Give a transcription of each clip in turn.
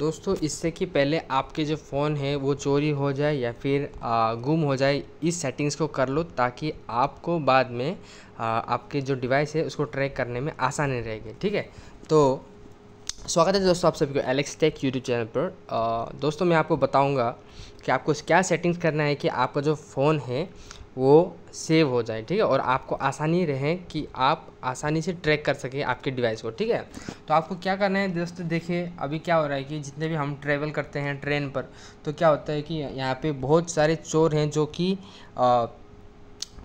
दोस्तों इससे कि पहले आपके जो फ़ोन है वो चोरी हो जाए या फिर आ, गुम हो जाए इस सेटिंग्स को कर लो ताकि आपको बाद में आ, आपके जो डिवाइस है उसको ट्रैक करने में आसानी रहेगी ठीक है? तो स्वागत है दोस्तों आप सभी को एलेक्स टेक यूट्यूब चैनल पर। आ, दोस्तों मैं आपको बताऊँगा कि आपको क्या सेटिंग्स करना है कि आपका जो फ़ोन है वो सेव हो जाए, ठीक है? और आपको आसानी रहे कि आप आसानी से ट्रैक कर सकें आपके डिवाइस को, ठीक है? तो आपको क्या करना है दोस्तों, देखिए, अभी क्या हो रहा है कि जितने भी हम ट्रैवल करते हैं ट्रेन पर तो क्या होता है कि यहाँ पे बहुत सारे चोर हैं जो कि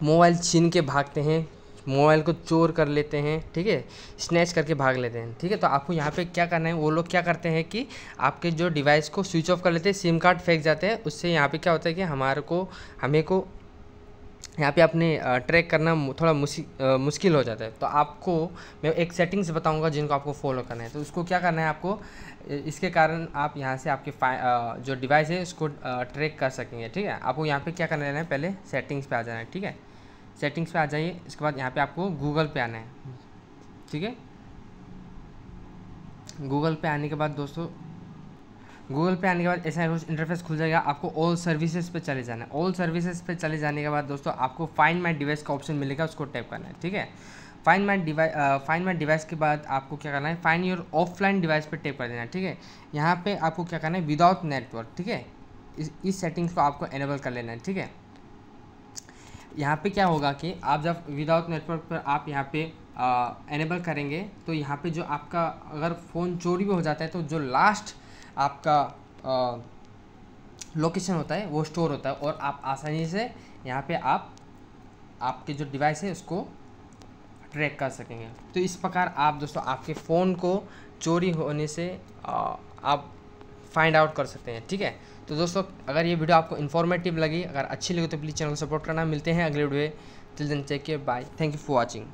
मोबाइल छीन के भागते हैं मोबाइल को चोर कर लेते हैं, ठीक है? स्नैच करके भाग लेते हैं, ठीक है? तो आपको यहाँ पे क्या करना है, वो लोग क्या करते हैं कि आपके जो डिवाइस को स्विच ऑफ़ कर लेते हैं सिम कार्ड फेंक जाते हैं, उससे यहाँ पे क्या होता है कि हमारे को, हमें को यहाँ पे अपने ट्रैक करना थोड़ा मुश्किल हो जाता है। तो आपको, मैं एक सेटिंग्स बताऊँगा जिनको आपको फॉलो करना है। तो उसको क्या करना है आपको इसके कारण आप यहाँ से आपके जो डिवाइस है उसको ट्रैक कर सकेंगे, ठीक है? आपको यहाँ पे क्या करना है, पहले सेटिंग्स पे आ जाना है, ठीक है? सेटिंग्स पे आ जाइए, इसके बाद यहाँ पे आपको गूगल पे आना है, ठीक है? गूगल पे आने के बाद दोस्तों गूगल पे आने के बाद ऐसा कुछ इंटरफेस खुल जाएगा, आपको ऑल सर्विसेज़ पे चले जाना है। ऑल सर्विसेज़ पे चले जाने के बाद दोस्तों, आपको फाइंड माई डिवाइस का ऑप्शन मिलेगा, उसको टैप करना है, ठीक है? Find my device find my device के बाद आपको क्या करना है फाइंड योर ऑफलाइन डिवाइस पे टैप कर देना है, ठीक है? यहाँ पे आपको क्या करना है विदाउट नेटवर्क ठीक है? इस इस सेटिंग्स को आपको एनेबल कर लेना है, ठीक है? यहाँ पे क्या होगा कि आप जब विदाउट नेटवर्क पर आप यहाँ पे एनेबल करेंगे तो यहाँ पे जो आपका अगर फ़ोन चोरी भी हो जाता है तो जो लास्ट आपका लोकेशन होता है, वो स्टोर होता है और आप आसानी से यहाँ पे आप, आपके जो डिवाइस है उसको ट्रैक कर सकेंगे। तो इस प्रकार आप दोस्तों आपके फ़ोन को चोरी होने से आप फाइंड आउट कर सकते हैं, ठीक है? तो दोस्तों अगर ये वीडियो आपको इन्फॉर्मेटिव लगी, अगर अच्छी लगी तो प्लीज़ चैनल को सपोर्ट करना। मिलते हैं अगले video till then check care bye thank you for watching